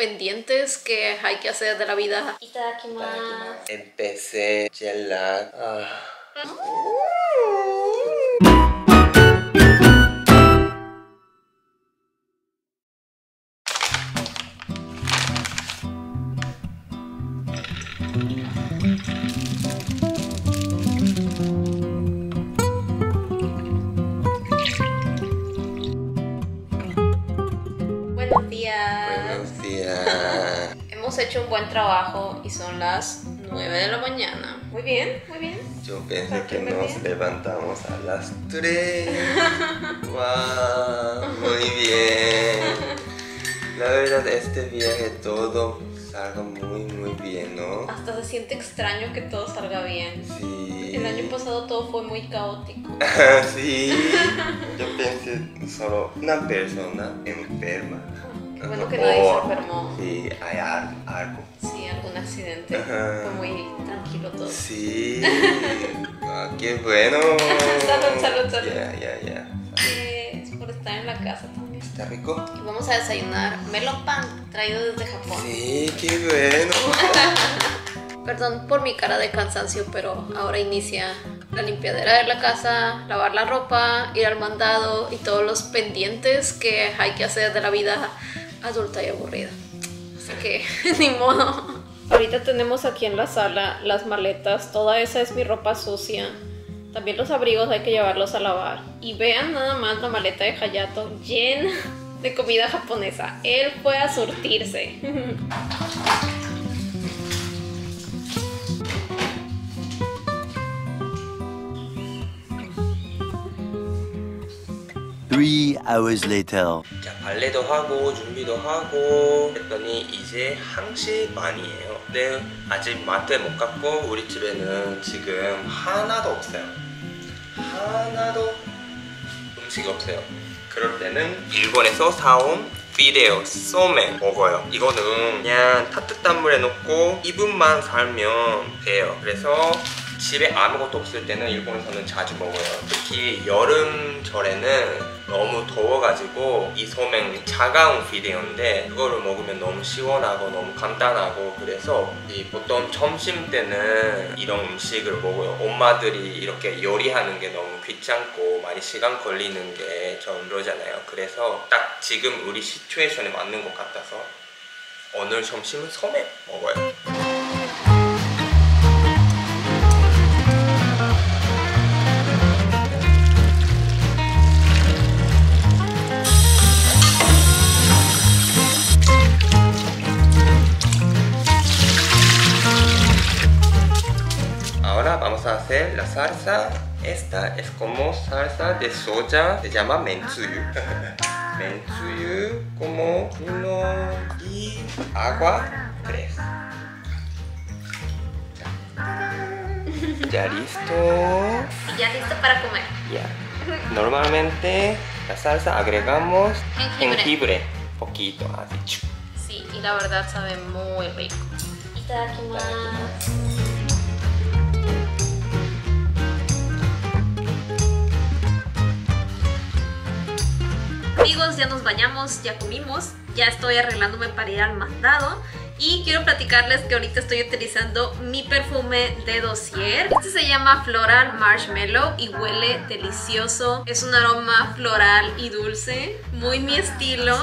pendientes que hay que hacer de la vida. Itadakimasu. Empecé. Ah. Buenos días. Buenos días. Hemos hecho un buen trabajo y son las 9 de la mañana. Muy bien, muy bien. Yo pensé que nos levantamos a las 3. ¡Wow! Muy bien. La verdad, este viaje todo salga muy, muy bien, ¿no? Hasta se siente extraño que todo salga bien. Sí. El año pasado todo fue muy caótico. sí. Yo pensé solo una persona enferma. Bueno que nadie se enfermó. Sí, hay al- algo. Sí, algún accidente. Ajá. Fue muy tranquilo todo. Sí. Ah, qué bueno. Salud, salud, salud. Ya, ya, ya. Es por estar en la casa también. ¿Está rico? Y vamos a desayunar melon pan traído desde Japón. Sí, qué bueno. Perdón por mi cara de cansancio, pero ahora inicia la limpiadera de la casa, lavar la ropa, ir al mandado y todos los pendientes que hay que hacer de la vida adulta y aburrida. Así que ni modo. Ahorita tenemos aquí en la sala las maletas, toda esa es mi ropa sucia. También los abrigos hay que llevarlos a lavar. Y vean nada más la maleta de Hayato llena de comida japonesa. Él fue a surtirse. Three hours later. 자, 발레도 하고 준비도 하고 했더니 이제 1시 반이에요. 근데 아직 마트에 못 갔고 우리 집에는 지금 하나도 없어요. 하나도 음식이 없어요. 그럴 때는 일본에서 사온 비데오 소멘 먹어요. 이거는 그냥 따뜻한 물에 넣고 2분만 살면 돼요. 그래서 집에 아무것도 없을 때는 일본에서는 자주 먹어요. 특히 여름철에는 너무 더워가지고 이 소멘 차가운 비데오인데 그거를 먹으면 너무 시원하고 너무 간단하고 그래서 이 보통 점심 때는 이런 음식을 먹어요. 엄마들이 이렇게 요리하는 게 너무 귀찮고 많이 시간 걸리는 게좀 그러잖아요. 그래서 딱 지금 우리 시츄에이션에 맞는 것 같아서 오늘 점심은 소멘 먹어요. Ahora vamos a hacer la salsa. Esta es como salsa de soya, se llama mentsuyu. mentsuyu como uno y agua tres. Ya listo. Y ya listo para comer. Ya. Normalmente la salsa agregamos Jengibre. jengibre, poquito, así. Sí, y la verdad sabe muy rico. Itadakimasu. Amigos, ya nos bañamos, ya comimos, ya estoy arreglándome para ir al mandado y quiero platicarles que ahorita estoy utilizando mi perfume de dossier. Este se llama Floral Marshmallow y huele delicioso. Es un aroma floral y dulce, muy mi estilo.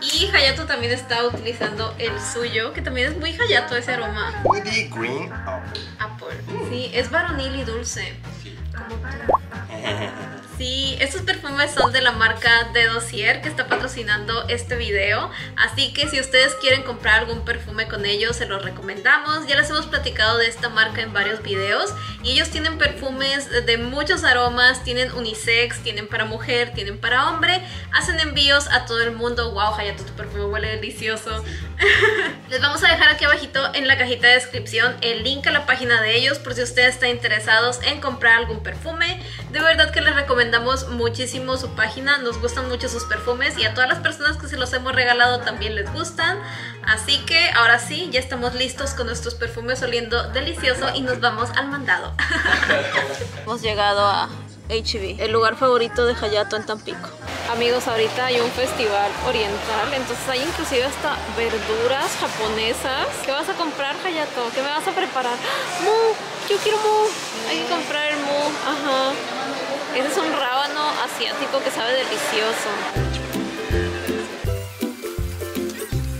Sí. Y Hayato también está utilizando el suyo, que también es muy Hayato ese aroma. Woody Green Apple. Apple. Sí, es varonil y dulce. Sí. Como tú. Sí, estos perfumes son de la marca de Dossier que está patrocinando este video. Así que si ustedes quieren comprar algún perfume con ellos, se los recomendamos. Ya les hemos platicado de esta marca en varios videos. Y ellos tienen perfumes de muchos aromas. Tienen unisex, tienen para mujer, tienen para hombre. Hacen envíos a todo el mundo. Wow, Hayato, tu perfume huele delicioso. Les vamos a dejar aquí abajito en la cajita de descripción el link a la página de ellos por si ustedes están interesados en comprar algún perfume. De verdad que les recomendamos muchísimo su página, nos gustan mucho sus perfumes y a todas las personas que se los hemos regalado también les gustan. Así que ahora sí, ya estamos listos con nuestros perfumes oliendo delicioso y nos vamos al mandado. hemos llegado a HB, el lugar favorito de Hayato en Tampico. Amigos, ahorita hay un festival oriental, entonces hay inclusive hasta verduras japonesas. ¿Qué vas a comprar, Hayato? ¿Qué me vas a preparar? ¡Mu! Yo quiero mu. Hay que comprar el mu. Ajá. Ese es un rábano asiático que sabe delicioso.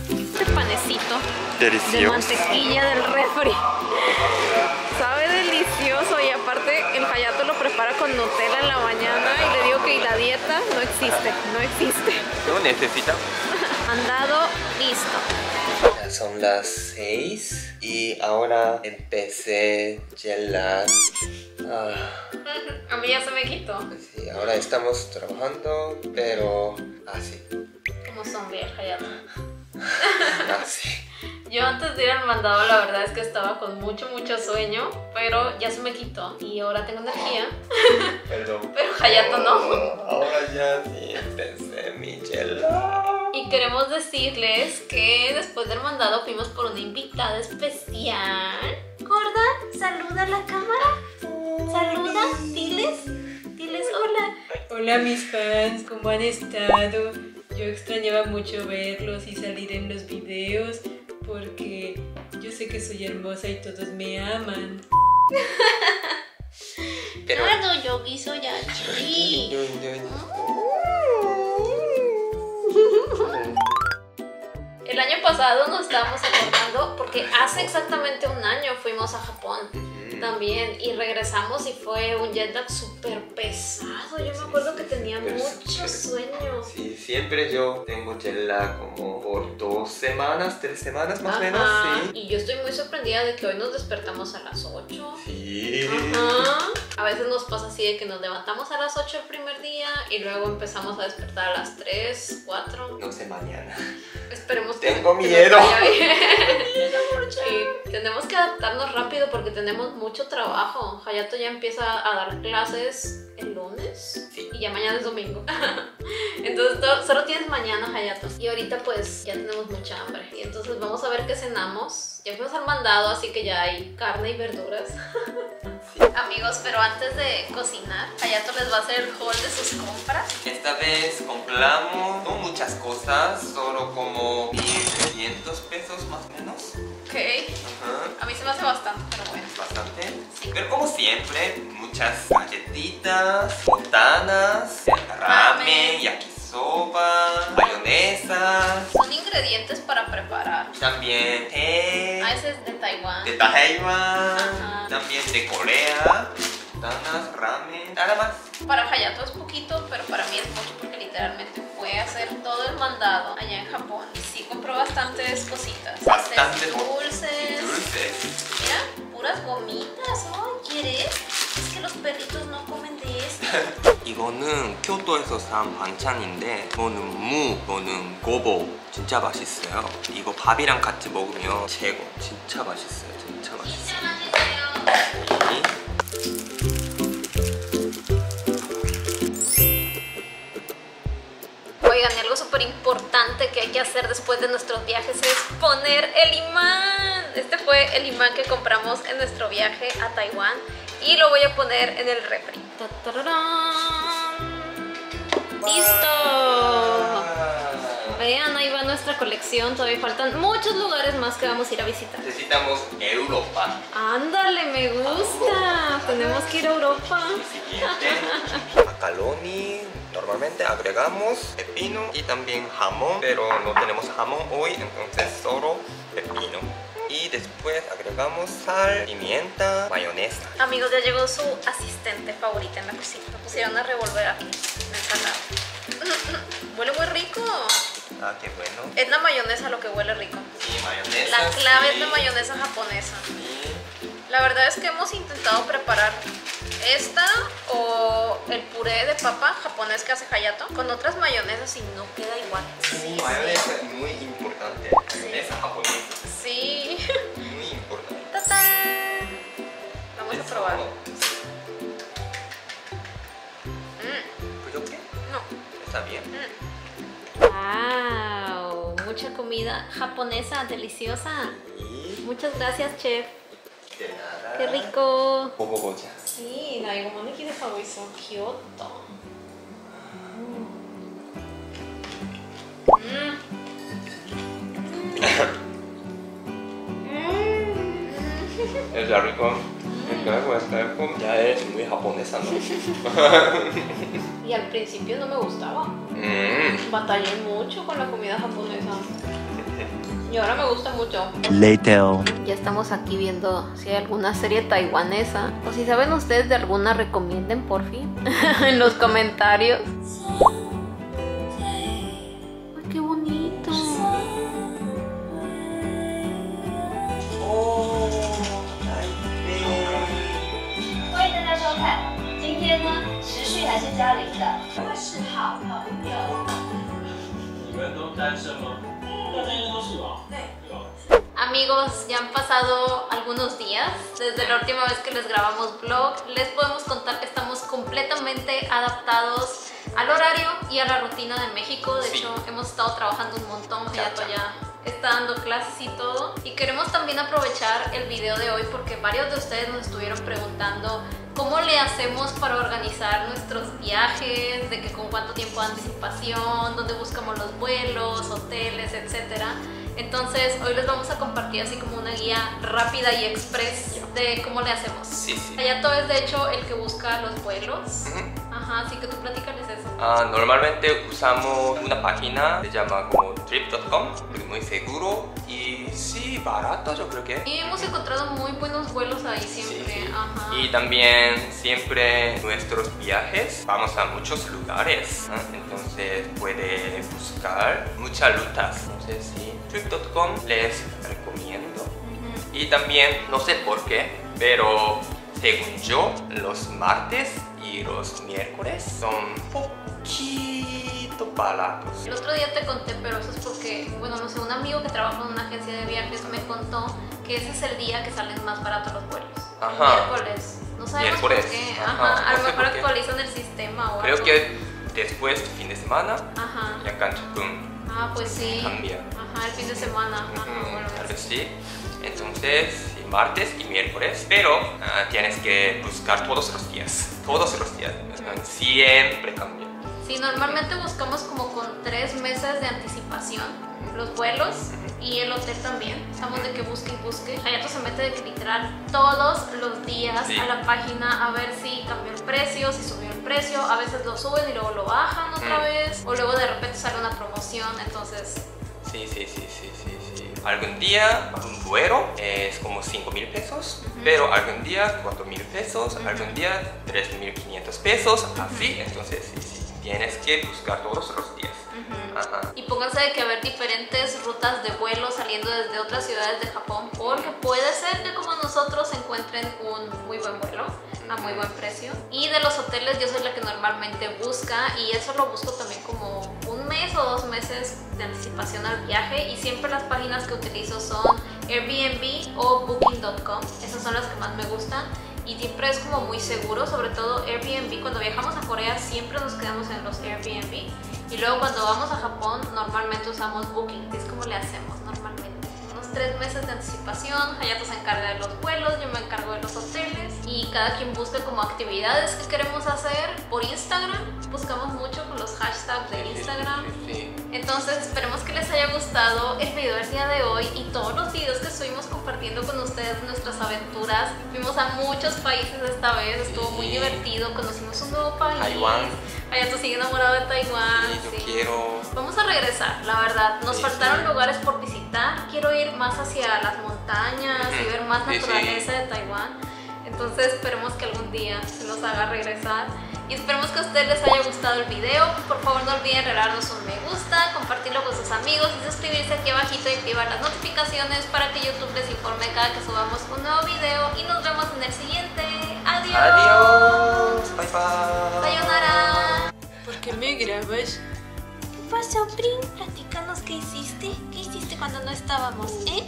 Este panecito de mantequilla del refri. Sabe delicioso y aparte el Hayato lo prepara con Nutella en la mañana y le digo que la dieta no existe, no existe. No necesita. Andado, listo. Ya son las 6 y ahora empecé gelar. Ah, A mí ya se me quitó. sí, ahora estamos trabajando, pero así, Como zombie Hayato. así. Yo antes de ir al mandado la verdad es que estaba con mucho, mucho sueño, pero ya se me quitó y ahora tengo energía. Perdón. Pero Hayato no. Ahora ya sí empecé mi gelar. Y queremos decirles que después del mandado fuimos por una invitada especial. Gorda, saluda a la cámara. Saluda, diles, diles hola. Hola mis fans, ¿cómo han estado? Yo extrañaba mucho verlos y salir en los videos porque yo sé que soy hermosa y todos me aman. Pero. Claro, yo guiso ya. El año pasado nos estábamos acordando porque hace exactamente un año fuimos a Japón también y regresamos y fue un jet lag súper pesado. Yo me acuerdo que tenía mucho sueño. Sí, siempre yo tengo gelar como por dos semanas, tres semanas más o menos, sí. Y yo estoy muy sorprendida de que hoy nos despertamos a las 8. Sí. Ajá. A veces nos pasa así de que nos levantamos a las 8 el primer día y luego empezamos a despertar a las 3, 4. No sé mañana. Esperemos que Tengo que nos miedo. vaya bien. Sí, tenemos que adaptarnos rápido porque tenemos mucho trabajo. Hayato ya empieza a dar clases el lunes Sí. y ya mañana es domingo. Entonces to- solo tienes mañana, Hayato. Y ahorita pues ya tenemos mucha hambre. Y entonces vamos a ver qué cenamos. Ya fuimos al mandado, así que ya hay carne y verduras. Amigos, pero antes de cocinar, Hayato les va a hacer el haul de sus compras. Esta vez compramos no muchas cosas, solo como 1500 pesos más o menos. Ok. Ajá. A mí se me hace bastante, pero bueno. Bastante. Sí. Pero como siempre, muchas galletitas, botanas, ramen, yakisoba, mayonesa, Son ingredientes para preparar. también té Ah, ese es de Taiwán. de Taiwán, Ajá. también de Corea, botanas, ramen, nada más. Para Hayato es poquito, pero para mí es mucho porque literalmente fue hacer todo el mandado allá en Japón. Y sí compró bastantes cositas. Bastante Este, dulces. dulces. Mira, puras gomitas. Ay, ¿quieres? Es que los perritos no comen de. 이거는 교토에서 산 반찬인데 이거는 무, 이거는 고보 진짜 맛있어요. 이거 밥이랑 같이 먹으면 최고. 진짜 맛있어요. 진짜 맛있어요. 이 Oigan, algo súper importante que hay que hacer después de nuestros viajes es poner el imán. Este fue el imán que compramos en nuestro viaje a Taiwán y lo voy a poner en el refri. ¡Listo! Vean, ahí va nuestra colección. Todavía faltan muchos lugares más que vamos a ir a visitar. Necesitamos Europa. Ándale, me gusta. Tenemos que ir a Europa. Siguiente. Macaroni. Normalmente agregamos pepino y también jamón, pero no tenemos jamón hoy, entonces solo pepino. Y después agregamos sal, pimienta, mayonesa. Amigos, ya llegó su asistente favorita en la cocina. Lo pusieron a revolver aquí, en el salado. Huele muy rico. Ah, qué bueno. Es la mayonesa lo que huele rico. Sí, mayonesa. La clave sí. es la mayonesa japonesa. Sí. La verdad es que hemos intentado preparar esta o el puré de papa japonés que hace Hayato con otras mayonesas y no queda igual. Sí, mayonesa es muy importante. Mayonesa japonesa. probarlo. Mm. ¿Pues no. Está bien. Mm. Mucha comida japonesa, deliciosa. Muchas gracias, chef. De nada. Qué rico. Poco gocha. Sí, 나 이거 많이 기대하고 있어. 귀엽다. 음. Es rico. Ya es muy japonesa, ¿no? Y al principio no me gustaba. Mm. Batallé mucho con la comida japonesa. Y ahora me gusta mucho. Later. Ya estamos aquí viendo si hay alguna serie taiwanesa. O si saben ustedes de alguna, recomienden por fin en los comentarios. 天呢，时序还是嘉玲的，因为是好朋友。你们都单身吗？大家应该都是吧？对。对吧？ Amigos, ya han pasado algunos días desde la última vez que les grabamos vlog. Les podemos contar que estamos completamente adaptados al horario y a la rutina de México. De Sí. hecho, hemos estado trabajando un montón. Ya, Hayato ya. está dando clases y todo. Y queremos también aprovechar el video de hoy porque varios de ustedes nos estuvieron preguntando cómo le hacemos para organizar nuestros viajes, de que con cuánto tiempo de anticipación, dónde buscamos los vuelos, hoteles, etcétera. Entonces hoy les vamos a compartir así como una guía rápida y express de cómo le hacemos. Sí, sí. Hayato es de hecho el que busca los vuelos. Ujú. Ajá, así que tú platícales eso. Ah, normalmente usamos una página se llama como trip.com, es muy seguro y sí, barato yo creo que. Y hemos encontrado muy buenos vuelos ahí siempre. Sí, sí. Ajá. Y también siempre nuestros viajes vamos a muchos lugares, entonces puede buscar muchas rutas. Entonces sí, trip.com les recomiendo. Y también, no sé por qué, pero según yo, los martes y los miércoles son poquito baratos. El otro día te conté, pero eso es porque, bueno, no sé, un amigo que trabaja en una agencia de viajes me contó que ese es el día que salen más baratos los vuelos. Ajá. Miércoles. No sabemos miércoles. por qué. Ajá. Ajá. A lo mejor actualizan el sistema o Creo algo. que después fin de semana Ajá. ya Cancún. Ah, pues sí. Cambia. Ajá, el fin de semana. Ah, Ajá, mm, bueno, tal pues vez sí. Entonces, martes y miércoles, pero ah, tienes que buscar todos los días. Todos los días. Siempre cambia. Sí, normalmente buscamos como con tres meses de anticipación los vuelos y el hotel también. Estamos de que busque y busque. Hayato se mete de que literal todos los días Sí. a la página a ver si cambió el precio, si subió el precio. A veces lo suben y luego lo bajan otra Mm. vez. O luego de repente sale una promoción. Entonces, Sí, sí, sí, sí, sí, sí. Algún día vuelo es como 5 mil pesos, pero algún día 4 mil pesos, algún día 3 mil 500 pesos, así. Entonces, sí, sí, tienes que buscar todos los días. Ajá. Y pónganse de que haber diferentes rutas de vuelo saliendo desde otras ciudades de Japón, porque puede ser que como nosotros encuentren un muy buen vuelo a muy buen precio. Y de los hoteles yo soy la que normalmente busca y eso lo busco también como un mes o dos meses de anticipación al viaje y siempre las páginas que utilizo son Airbnb o Booking.com. Esas son las que más me gustan y siempre es como muy seguro, sobre todo Airbnb. Cuando viajamos a Corea siempre nos quedamos en los Airbnb y luego cuando vamos a Japón normalmente usamos Booking, es como le hacemos normalmente. Tres meses de anticipación, Hayato se encarga de los vuelos, yo me encargo de los hoteles y cada quien busca como actividades que queremos hacer por Instagram. Buscamos mucho con los hashtags de Instagram. Entonces esperemos que les haya gustado el video del día de hoy y todos los videos que estuvimos compartiendo con ustedes nuestras aventuras. Fuimos a muchos países esta vez, estuvo muy divertido, conocimos un nuevo país. Taiwán. Hayato sigue enamorado de Taiwán. Sí, yo sí. quiero. Vamos a regresar, la verdad. Nos Sí, faltaron lugares por visitar. Quiero ir más hacia las montañas y ver más Sí, sí. naturaleza de Taiwán. Entonces esperemos que algún día se nos haga regresar. Y esperemos que a ustedes les haya gustado el video. Por favor no olviden regalarnos un me gusta, compartirlo con sus amigos y suscribirse aquí abajito y activar las notificaciones para que YouTube les informe cada que subamos un nuevo video. Y nos vemos en el siguiente. Adiós. Adiós. Bye bye. Sayonara. ¿Por qué me grabas? ¿Qué pasó, Prin? Platícanos qué hiciste. ¿Qué hiciste cuando no estábamos, eh?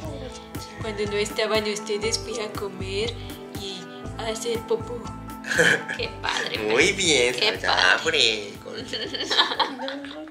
Cuando no estaban ustedes fui a comer y a hacer popó. Qué padre. Muy bien, Qué padre.